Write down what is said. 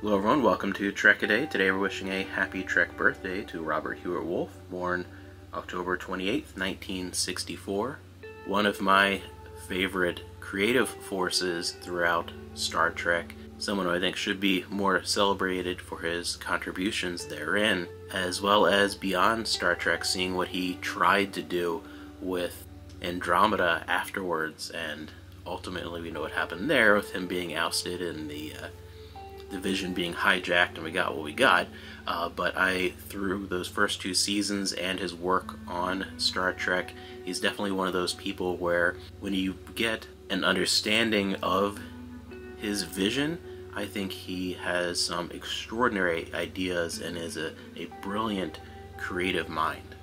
Hello everyone, welcome to Trek a Day. Today we're wishing a happy Trek birthday to Robert Hewitt Wolfe, born October 28th, 1964. One of my favorite creative forces throughout Star Trek. Someone who I think should be more celebrated for his contributions therein, as well as beyond Star Trek, seeing what he tried to do with Andromeda afterwards, and ultimately we know what happened there with him being ousted in the uh, division being hijacked, and we got what we got. Uh, but I, through those first two seasons and his work on Star Trek, he's definitely one of those people where when you get an understanding of his vision, I think he has some extraordinary ideas and is a, a brilliant creative mind.